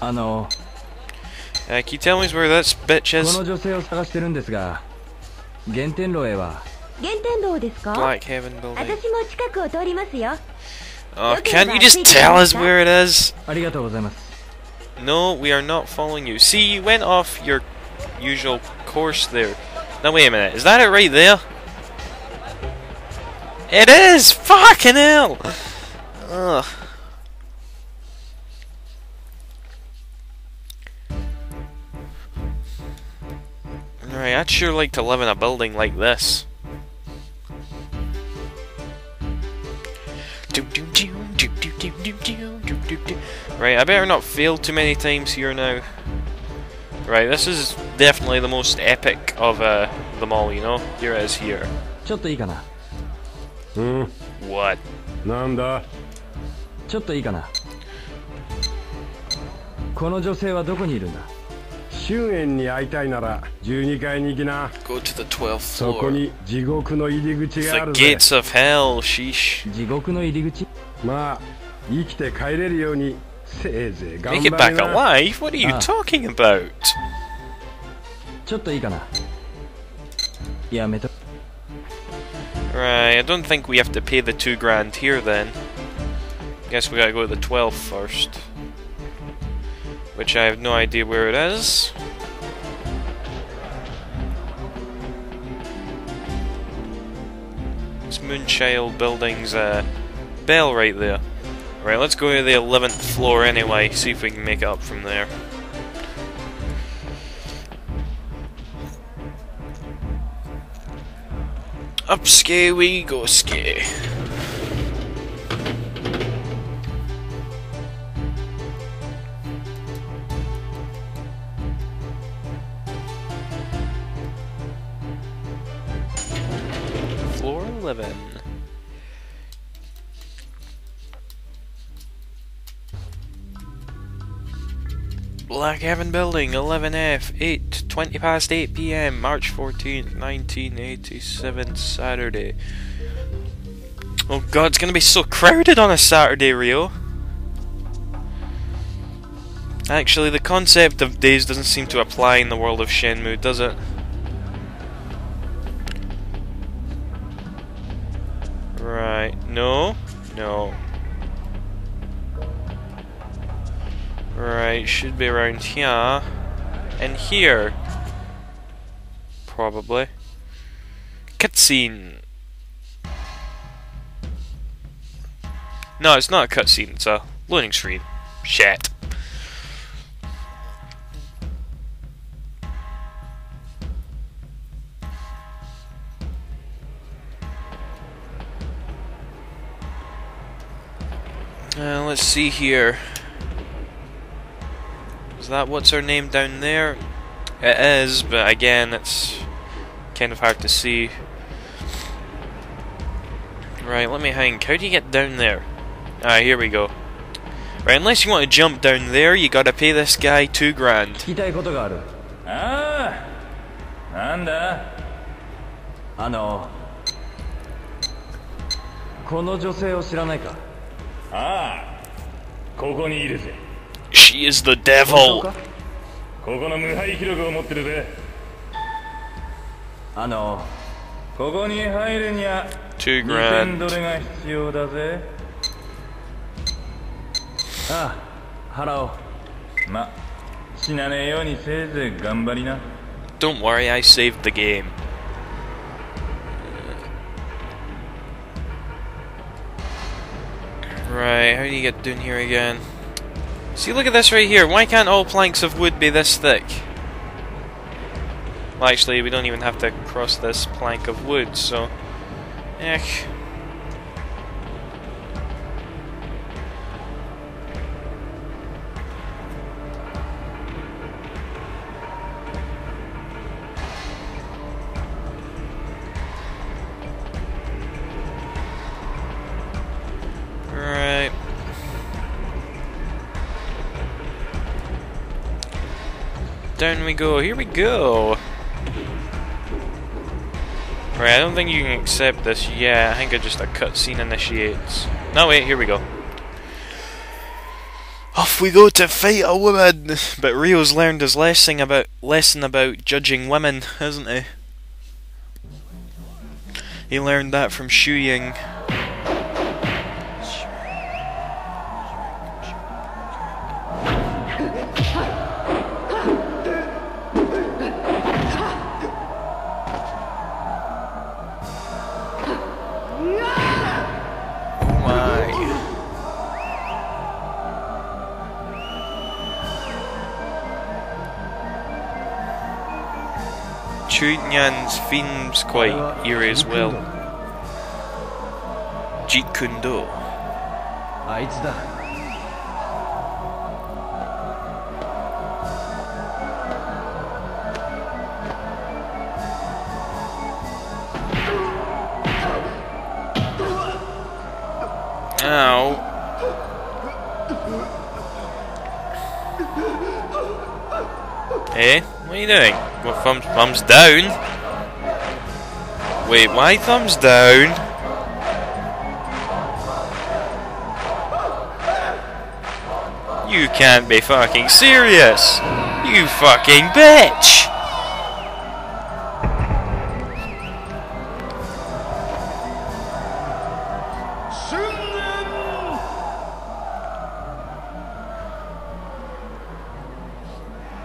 あの can you tell me where that bitch is? この女性を探してるんですが、原点楼へは。原点楼ですか Black Heaven building. 私も近くを通りますよ。Oh, can't you just tell us where it is? ありがとうございます。No, we are not following you. See, you went off your usual course there. Now wait a minute, is that it right there? It is! Fucking hell! Ugh. Right, I'd sure like to live in a building like this. Right, I better not fail too many times here now. Right, this is definitely the most epic of uh, them all, you know? Here it is here. ちょっといいかなうん What? なんだちょっといいかなこの女性はどこにいるんだ 祝宴に会いたいなら12階に行きな Go to the 12th そこ floor. に地獄の入り口があ The るぜ gates of hell, sheesh. 地獄の入り口まあ生きて帰れるようにせいぜい頑 Make it 張 back りな alive? What are you Ah. talking about? ちょっといいかなやめと Right, I don't think we have to pay the two grand here then. Guess we gotta go to the 12th first. Which I have no idea where it is. Moonchild Building's uh, bell right there. Right, let's go to the 11th floor anyway, see if we can make it up from there. Up ski we go ski. Floor 11. Black Heaven Building, 11F, 8, 20 past 8 p.m., March 14th, 1987, Saturday. Oh god, it's gonna be so crowded on a Saturday, Ryo. Actually, the concept of days doesn't seem to apply in the world of Shenmue, does it? Right, no, no. Right, should be around here. And here. Probably. Cutscene. No, it's not a cutscene, it's a loading screen. Shit. see here. Is that what's her name down there? It is, but again, it's kind of hard to see. Right, let me hang. How do you get down there? Ah, here we go. Right, unless you want to jump down there, you gotta pay this guy two grand. 聞きたいことがあるああなんだあのこの女性を知らないかああここにいるぜ She is the 本当 devil! かここの無敗記録を持ってるぜあのここに入るには Two 2点 grand. ドルが必要だぜああ払おうま死なねえようにせいぜい頑張りな Don't worry, I saved the game. Right, how do you get down here again? See, look at this right here. Why can't all planks of wood be this thick? Well, actually, we don't even have to cross this plank of wood, so... Eh. Down we go. Here we go. Right, I don't think you can accept this yet. I think it's just a cutscene initiates. No, wait, here we go. Off we go to fight a woman. But Ryo's learned his lesson about lesson about judging women, hasn't he? He learned that from Shu Chunyan's theme's quite eerie as well. Jeet Kune Do. Ow. Eh? What are you doing? What thumbs thumbs down? Wait, why thumbs down? You can't be fucking serious! You fucking bitch!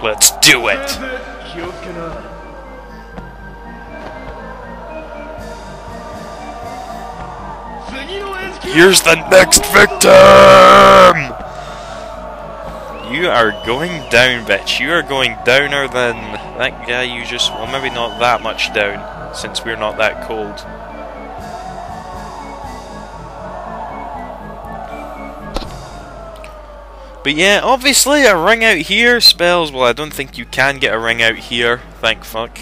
Let's do it! Here's the next victim! You are going down, bitch. You are going downer than that guy you just... Well, maybe not that much down, since we're not that cold. But yeah, obviously a ring out here spells. Well, I don't think you can get a ring out here. Thank fuck.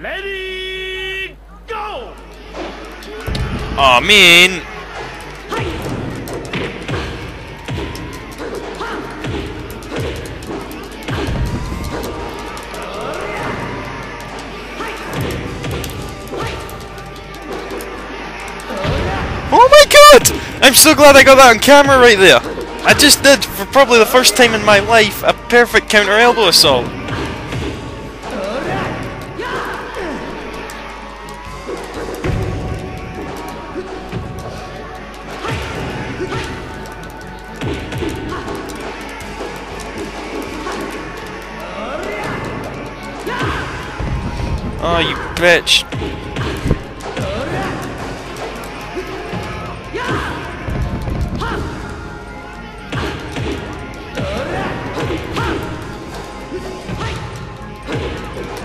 Ready, go! Aw, mean. Oh my god! I'm so glad I got that on camera right there. I just did, for probably the first time in my life, a perfect counter elbow assault. Oh, you bitch.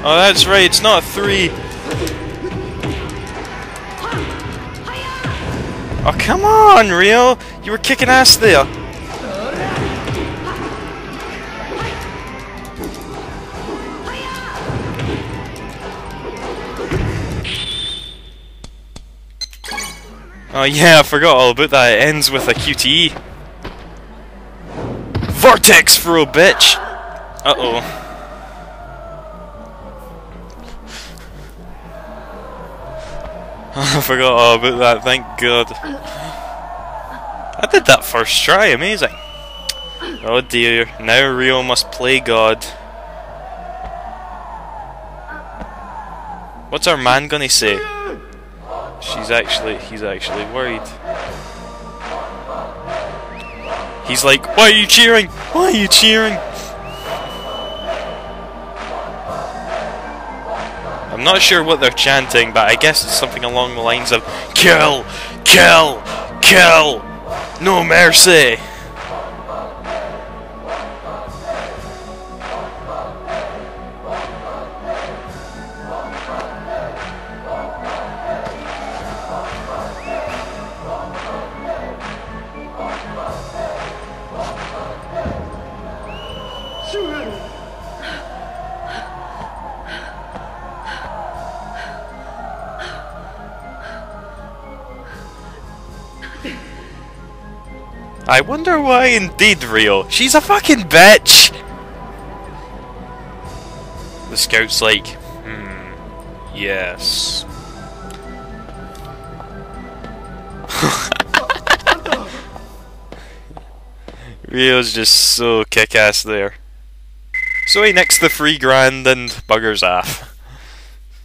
Oh, that's right, it's not three. Oh, come on, Ryo! You were kicking ass there. Oh yeah, I forgot all about that. It ends with a QTE. Vortex for a bitch! Uh-oh. I forgot all about that, thank god. I did that first try, amazing. Oh dear, now Ryo must play God. What's our man gonna say? She's actually, he's actually worried. He's like, why are you cheering? Why are you cheering? I'm not sure what they're chanting, but I guess it's something along the lines of Kill! Kill! Kill! No mercy! I wonder why indeed, Ryo. She's a fucking bitch! The scout's like, hmm, yes. Ryo's just so kick-ass there. So he nicks the free grand and buggers off.